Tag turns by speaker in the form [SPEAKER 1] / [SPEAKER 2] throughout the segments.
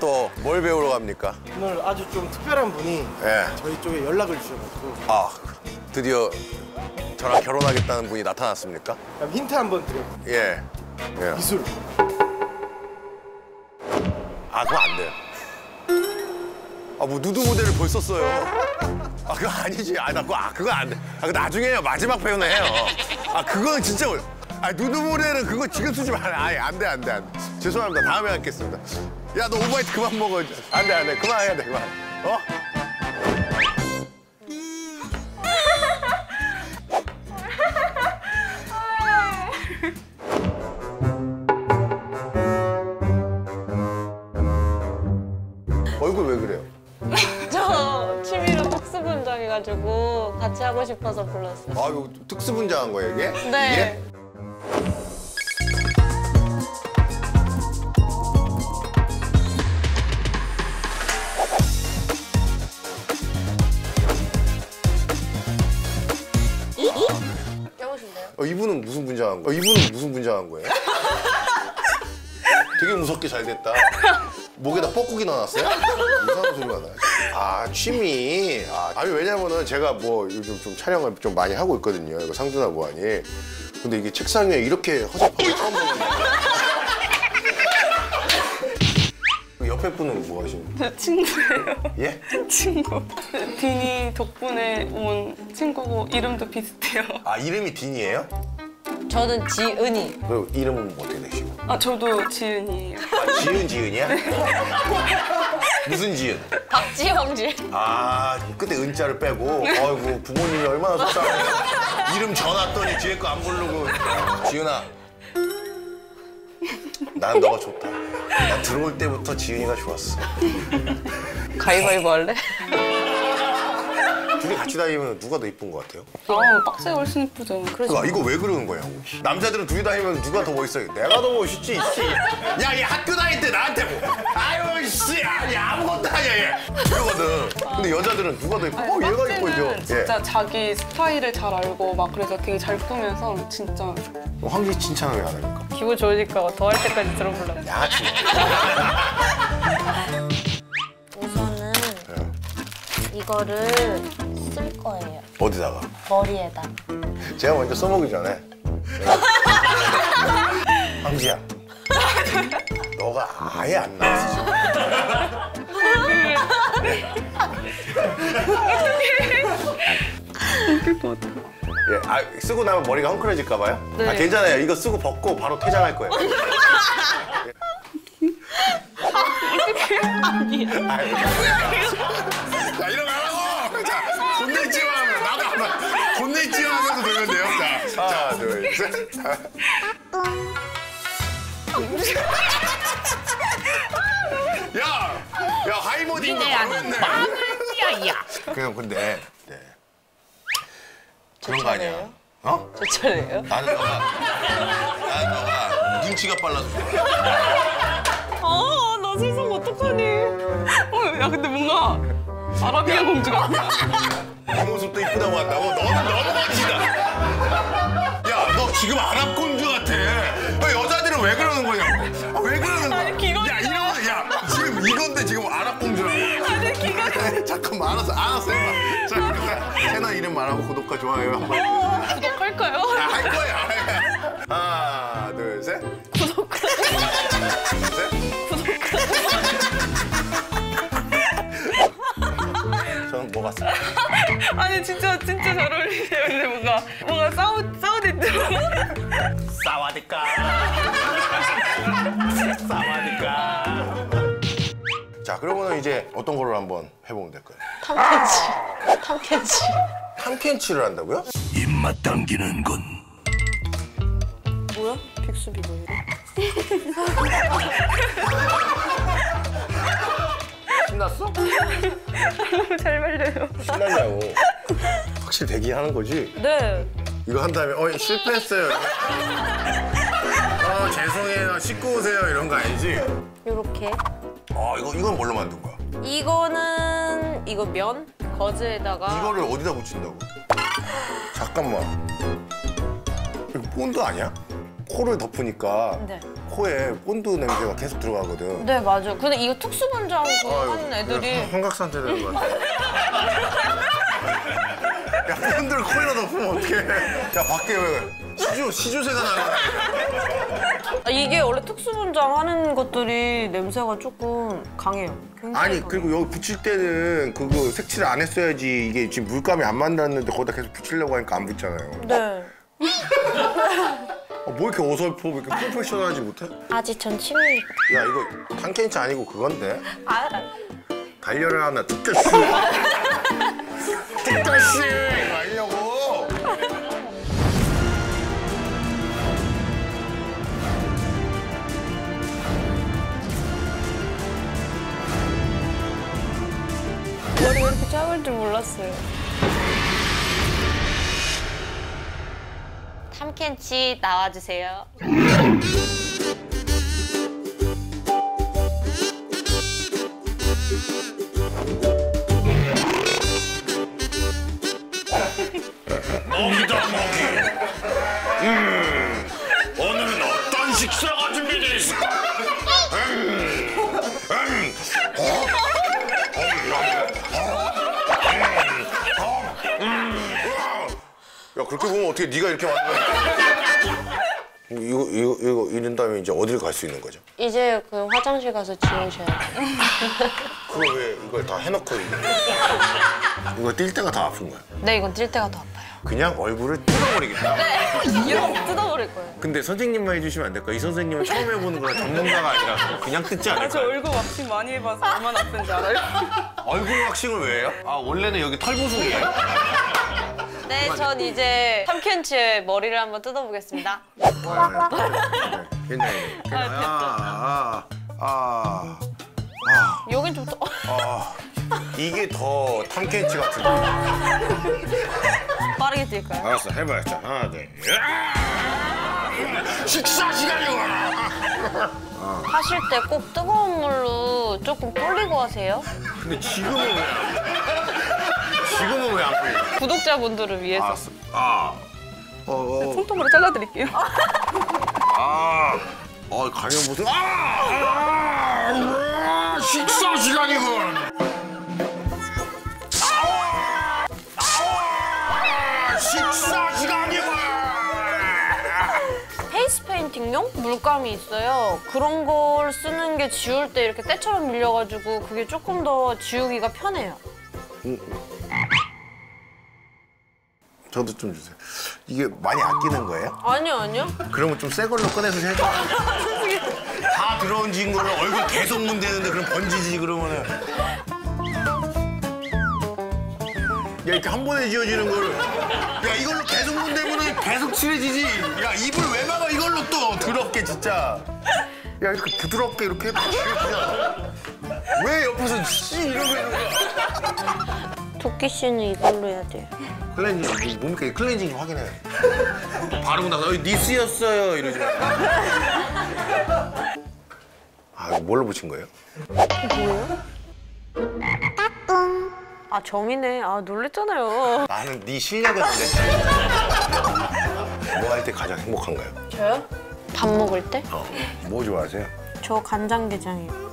[SPEAKER 1] 또 뭘 배우러 갑니까?
[SPEAKER 2] 오늘 아주 좀 특별한 분이
[SPEAKER 1] 예.
[SPEAKER 2] 저희 쪽에 연락을 주셔가지고
[SPEAKER 1] 아, 드디어 저랑 결혼하겠다는 분이 나타났습니까?
[SPEAKER 2] 그럼 힌트 한번 드려볼게요.
[SPEAKER 1] 예. 예.
[SPEAKER 2] 미술.
[SPEAKER 1] 아, 그거 안 돼요. 아, 뭐 누드 모델을 벌써 써요. 아, 그거 아니지. 아, 나 그거, 아, 그거 안 돼. 아, 그거 나중에 해요. 마지막 편에 해요. 아, 그건 진짜. 아, 누드 모델은 그거 지금 쓰지 마. 아예 안 돼, 안 돼, 안 돼. 죄송합니다. 다음에 하겠습니다. 야, 너 오바이트 그만 먹어. 안 돼, 안 돼. 그만 해야 돼, 그만. 어? 얼굴 왜 그래요?
[SPEAKER 3] 저 취미로 특수 분장 해가지고 같이 하고 싶어서 불렀어요.
[SPEAKER 1] 아, 이거 특수 분장한 거예요, 이게?
[SPEAKER 3] 네.
[SPEAKER 1] 이게? 분장한 거예요? 어, 이분은 무슨 분장한 거예요? 되게 무섭게 잘 됐다. 목에다 뻐꾸기 넣어놨어요? 이상한 소리가 나요. 아, 취미. 아, 아니, 왜냐면은 제가 뭐 요즘 좀 촬영을 좀 많이 하고 있거든요. 이거 상준아 보아니. 근데 이게 책상 위에 이렇게 허접한 거 처음 보는데. 옆에 분은 뭐 하시는 거예요?
[SPEAKER 4] 제 친구예요.
[SPEAKER 1] 예?
[SPEAKER 4] 친구. 디니 덕분에 온 친구고 이름도 비슷해요.
[SPEAKER 1] 아, 이름이 딘이에요?
[SPEAKER 3] 저는 지은이.
[SPEAKER 1] 그리고 이름은 뭐 어떻게 되시고?
[SPEAKER 4] 아 저도 지은이에요.
[SPEAKER 1] 아, 지은 지은이야? 무슨 지은?
[SPEAKER 3] 박지영지.
[SPEAKER 1] 아 그때 은자를 빼고 아이고 부모님이 얼마나 속상해 이름 전왔더니 뒤에 거 안 부르고 지은아 난 너가 좋다 난 들어올 때부터 지은이가 좋았어
[SPEAKER 4] 가위바위보 할래?
[SPEAKER 1] 둘이 같이 다니면 누가 더 이쁜 것 같아요?
[SPEAKER 4] 아 빡세 훨씬 예쁘죠.
[SPEAKER 1] 그러니까 이거 왜 그러는 거예요? 남자들은 둘이 다니면 누가 더 멋있어요? 내가 더 멋있지 씨. 야, 얘 학교 다닐 때 나한테 뭐 아유 씨, 아니 아무것도 아니야 얘 이러거든. 근데 여자들은 누가 더 이뻐? 어, 얘가 이뻐져.
[SPEAKER 4] 빡세는 진짜 자기 스타일을 잘 알고 막 그래서 되게 잘 꾸며서 진짜
[SPEAKER 1] 어, 황기 칭찬을 왜 안 합니까?
[SPEAKER 3] 기분 좋으니까 더 할 때까지 들어보려고.
[SPEAKER 1] 야, 진짜.
[SPEAKER 3] 이거를 쓸 거예요.
[SPEAKER 1] 어디다가?
[SPEAKER 3] 머리에다.
[SPEAKER 1] 제가 먼저 써먹기 전에 황지야 너가 아예 안 나왔어
[SPEAKER 4] 웃길 것 같아.
[SPEAKER 1] 예, 아, 쓰고 나면 머리가 헝클어질까 봐요?
[SPEAKER 4] 네.
[SPEAKER 1] 아 괜찮아요 이거 쓰고 벗고 바로 퇴장할 거예요 아유, 자 일어나라고 자 혼내지마 하면 나도 한번 혼내지마 하면서 되면 돼요 자 하나 둘셋 야! 야 하이모딩 거 바로 했네
[SPEAKER 3] 야야.
[SPEAKER 1] 그냥 근데 네. 그런 거 아니야 어?
[SPEAKER 3] 저 차례예요?
[SPEAKER 1] 나는 너가 나는 너가 눈치가 빨라서 그래.
[SPEAKER 4] 아, 나 세상 어떡하니? 어, 야, 근데 뭔가 아라비아 공주 같아.
[SPEAKER 1] 이 모습도 이쁘다고 한다고? 너는 너무 멋지다 지금 아랍 공주 같아. 왜 여자들은 왜 그러는 거냐고. 아, 왜 그러는 거야?
[SPEAKER 4] 아니, 기가
[SPEAKER 1] 야. 이러면 야 지금 이건데 지금 아랍 공주라고.
[SPEAKER 4] 아니, 기가
[SPEAKER 1] 잠깐만 알았어 알았어 해봐. 자 채널 이름 말하고 구독과 좋아요 한번. 아,
[SPEAKER 4] 구독할까요?
[SPEAKER 1] 할 거야 하나 둘 셋.
[SPEAKER 4] 구독.
[SPEAKER 1] 셋 저는 뭐 같습니다
[SPEAKER 4] 아니, 진짜, 진짜 잘 어울리세요. 근데 뭔가, 뭔가
[SPEAKER 1] 이제 어떤 거를 한번 해보면 될까요?
[SPEAKER 3] 탐켄치. 탐켄치.
[SPEAKER 1] 탐켄치를 한다고요?
[SPEAKER 5] 입맛 당기는군.
[SPEAKER 3] 뭐야? 빅수비 뭐 이래?
[SPEAKER 1] 신났어?
[SPEAKER 4] 잘 말려요.
[SPEAKER 1] 신났냐고 확실히 되긴 하는 거지
[SPEAKER 3] 네.
[SPEAKER 1] 이거 한 다음에 어 실패했어요 어 죄송해요 씻고 오세요 이런 거 아니지?
[SPEAKER 3] 요렇게.
[SPEAKER 1] 어 이거 이건 뭘로 만든 거야?
[SPEAKER 3] 이거는 이거 면 거즈에다가
[SPEAKER 1] 이거를 어디다 붙인다고? 잠깐만 이거 본드 아니야? 코를 덮으니까
[SPEAKER 3] 네.
[SPEAKER 1] 코에 본드 냄새가 계속 들어가거든.
[SPEAKER 3] 네 맞아요. 근데 이거 특수분장 그거 하는 애들이
[SPEAKER 1] 환각 상태 되는 거 같아. 야, 본드를 코에다 넣으면 어떡해. 야, 밖에 왜 시조, 시조새가 나는 거야.
[SPEAKER 3] 아, 이게 원래 특수분장 하는 것들이 냄새가 조금 강해요.
[SPEAKER 1] 아니. 그리고 여기 붙일 때는 그거 색칠을 안 했어야지 이게 지금 물감이 안 만났는데 거기다 계속 붙이려고 하니까 안 붙잖아요.
[SPEAKER 3] 네.
[SPEAKER 1] 어, 뭐 이렇게 어설퍼, 왜 이렇게 프로페셔널하지 못해?
[SPEAKER 3] 아직 전 취미.
[SPEAKER 1] 야, 이거 탄켄치 아니고 그건데?
[SPEAKER 3] 아,
[SPEAKER 1] 달려라 하나 툭겨씨 툭겨씨
[SPEAKER 3] 줄 몰랐어요. 탐켄치 나와주세요.
[SPEAKER 1] 야 그렇게 보면 어떻게 네가 이렇게 만든 거야 이거 이거 이거 이런 다음에 이제 어디를 갈 수 있는 거죠?
[SPEAKER 3] 이제 그 화장실 가서 지우셔야 돼요.
[SPEAKER 1] 그걸 왜 이걸 다 해놓고 이거 이거 뛸 때가 더 아픈 거야
[SPEAKER 3] 네, 이건 뛸 때가 더 아파요.
[SPEAKER 1] 그냥 얼굴을 뜯어버리겠다
[SPEAKER 3] 이렇게 뜯어버릴 거예요.
[SPEAKER 1] 근데 선생님만 해주시면 안 될까? 이 선생님은 처음 해보는 거라 전문가가 아니라 그냥 뜯지
[SPEAKER 4] 아, 저
[SPEAKER 1] 않을까?
[SPEAKER 4] 얼굴 왁싱 많이 해봐서 얼마나 아픈지 알아요?
[SPEAKER 1] 얼굴 왁싱을 왜 해요? 아 원래는 여기 털보송이에요?
[SPEAKER 3] 네, 전 이제 탐켄치의 머리를 한번 뜯어보겠습니다.
[SPEAKER 1] 굉장히 아, 아, 아,
[SPEAKER 3] 여긴 좀 더...
[SPEAKER 1] 아, 이게 더 탐켄치 같은데.
[SPEAKER 3] 빠르게 뛸까요?
[SPEAKER 1] 알았어 해봐요 자 하나 둘 식사 시간이구나
[SPEAKER 3] 하실 때 꼭 뜨거운 물로 조금 불리고 하세요.
[SPEAKER 1] 근데 지금은 왜 지금은 왜 안 풀려?
[SPEAKER 3] 구독자분들을 위해서.
[SPEAKER 1] 알았어 아 어, 어,
[SPEAKER 4] 손톱으로 잘라드릴게요.
[SPEAKER 1] 아, 어, 가면 무슨 아, 아, 식사 시간이군. 아, 아, 식사 시간이군.
[SPEAKER 3] 페이스 페인팅용 물감이 있어요. 그런 걸 쓰는 게 지울 때 이렇게 때처럼 밀려가지고 그게 조금 더 지우기가 편해요.
[SPEAKER 1] 저도 좀 주세요. 이게 많이 아끼는 거예요?
[SPEAKER 3] 아니요, 아니요.
[SPEAKER 1] 그러면 좀 새 걸로 꺼내서 해줘. 다 더러워진 걸로 얼굴 계속 문대는데 그럼 번지지 그러면은. 야 이렇게 한 번에 지워지는 거를 야 이걸로 계속 문대면은 계속 칠해지지. 야 입을 왜 막아 이걸로 또 더럽게 진짜. 야 이렇게 부드럽게 이렇게 칠해지잖아. 왜 옆에서 씨 이러고 있는 거야?
[SPEAKER 3] 도끼 씨는 이걸로 해야 돼요.
[SPEAKER 1] 클렌징 뭡니까 이 클렌징 확인해. 바르고 나서 어, 니스였어요 이러지 마. 아 이거 뭘로 붙인 거예요?
[SPEAKER 3] 아, 점이네. 아, 놀랬잖아요.
[SPEAKER 1] 나는 네 실력을 놀랬지. 뭐할 때 가장 행복한가요?
[SPEAKER 3] 저요? 밥 먹을 때?
[SPEAKER 1] 어. 뭐 좋아하세요?
[SPEAKER 3] 저 간장게장이요.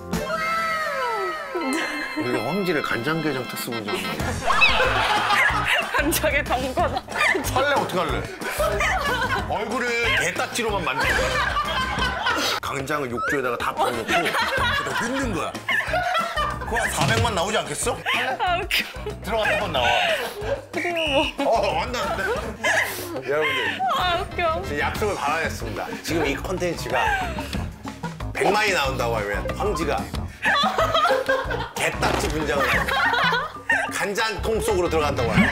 [SPEAKER 1] 우리가 황지를 간장게장 특수분 장
[SPEAKER 4] 간장에 담궈놔.
[SPEAKER 1] 할래 어떡할래? 얼굴을 개딱지로만 만든 거야. 간장을 욕조에다가 다 부어놓고 그다 넣는 거야. 그거 한 400만 나오지 않겠어?
[SPEAKER 4] 아, 웃겨.
[SPEAKER 1] 들어갔다 번 나와.
[SPEAKER 4] 그래요, 뭐.
[SPEAKER 1] 어, 완전. 여러분들,
[SPEAKER 4] 아, 웃겨.
[SPEAKER 1] 약속을 받아냈습니다. 지금 이 컨텐츠가 100만이 나온다고 하면 황지가 개딱지 분장을 간장통 속으로 들어간다고 하면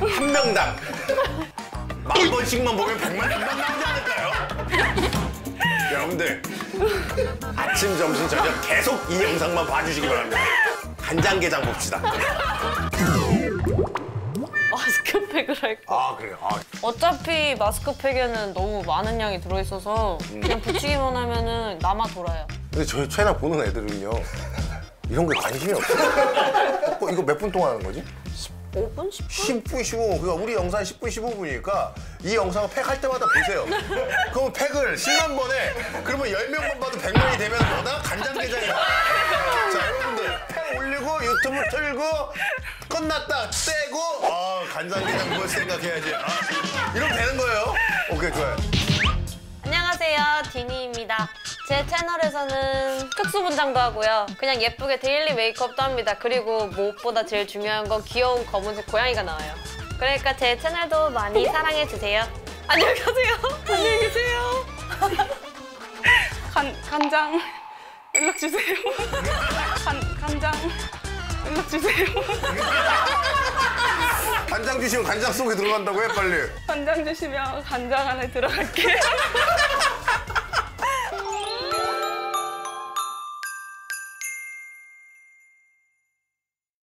[SPEAKER 1] 한 명당 만 번씩만 보면 100만 금방 나오지 않을까요? 여러분들 아침, 점심, 저녁 계속 이 영상만 봐주시기 바랍니다. 간장게장 봅시다.
[SPEAKER 3] 마스크팩을 할까?
[SPEAKER 1] 아 그래요? 아,
[SPEAKER 3] 어차피 마스크팩에는 너무 많은 양이 들어있어서 그냥 붙이기만 하면 은 남아 돌아요.
[SPEAKER 1] 근데 저희 채널 보는 애들은요 이런 게 관심이 없어요. 어, 이거 몇 분 동안 하는 거지?
[SPEAKER 3] 5분 10분?
[SPEAKER 1] 10분 15분. 그러니까 우리 영상 10분 15분이니까 이 영상을 팩할 때마다 보세요. 그럼 팩을 10만 번에 그러면 10명만 봐도 100명이 되면 뭐다? 간장게장이야. 자, 여러분들 팩 올리고 유튜브 틀고 끝났다 떼고 아, 간장게장 뭘 생각해야지. 아, 이러면 되는 거예요. 오케이, 좋아요.
[SPEAKER 3] 안녕하세요, 디니입니다. 제 채널에서는 특수분장도 하고요. 그냥 예쁘게 daily 메이크업도 합니다. 그리고 무엇보다 제일 중요한 건 귀여운 검은색 고양이가 나와요. 그러니까 제 채널도 많이 사랑해주세요. 안녕히 가세요.
[SPEAKER 4] 안녕히 계세요. 간, 간장 연락 주세요. 간, 간장 연락 주세요.
[SPEAKER 1] 간장 주시면 간장 속에 들어간다고 해, 빨리.
[SPEAKER 4] 간장 주시면 간장 안에 들어갈게요.